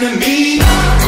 Enemy.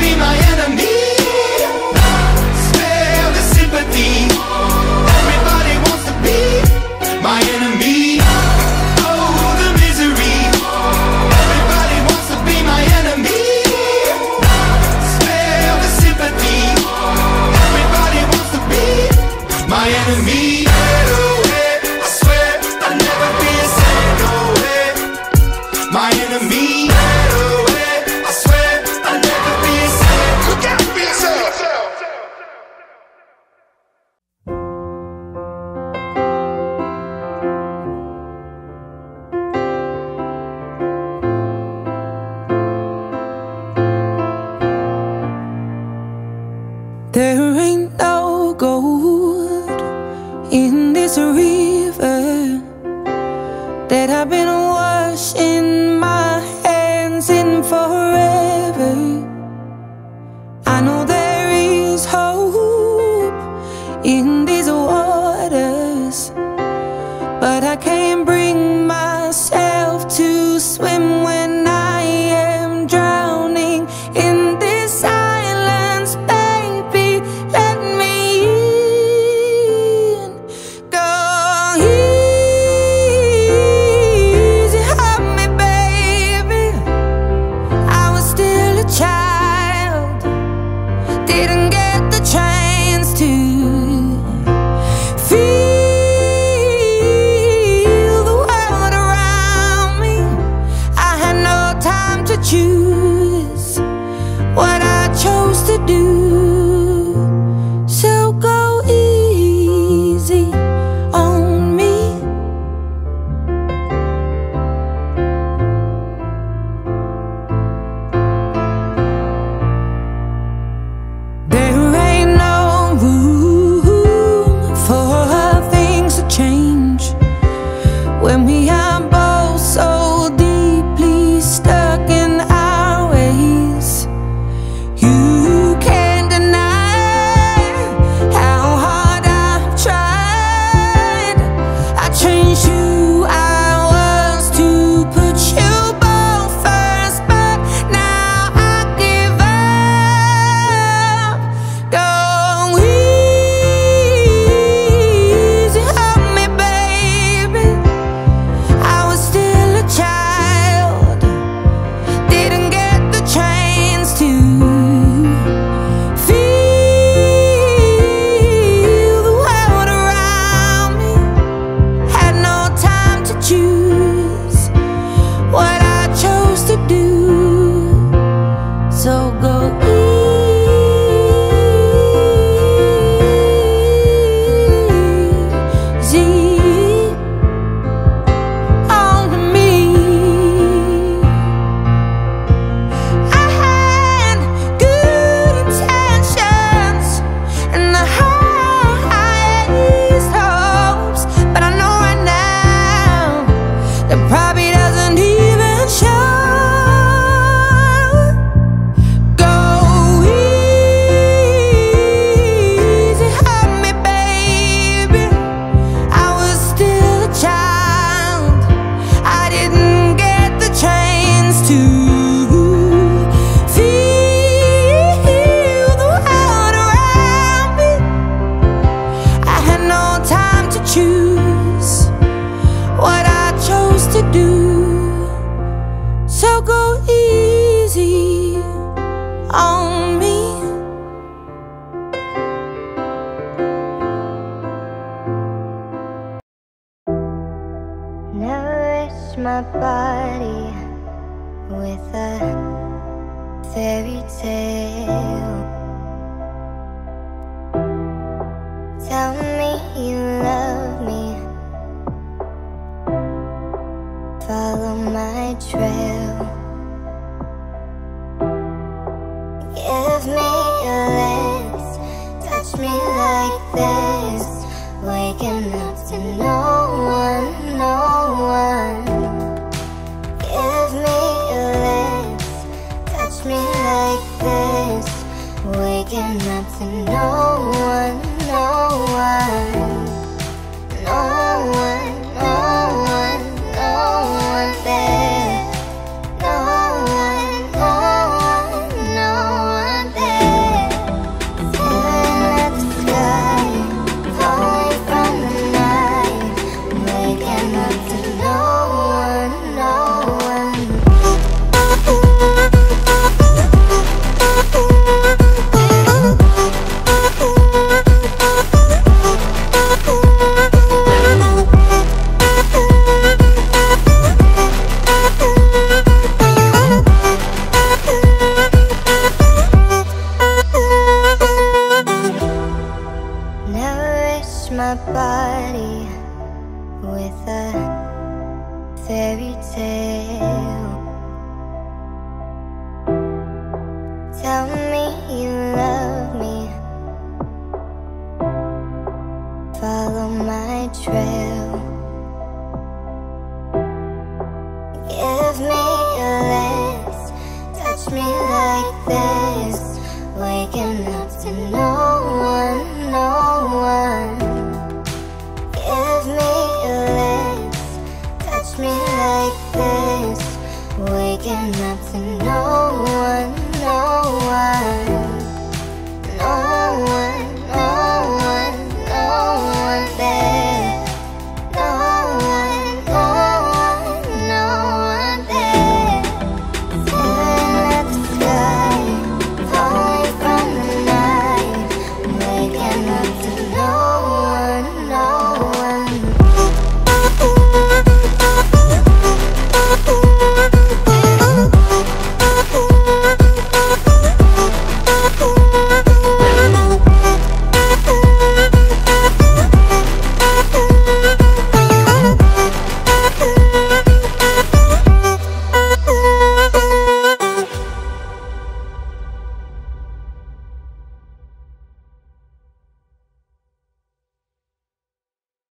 be my enemy. you choose what I chose to do. So go easy on me. Nourish my body with a fairy tale. No.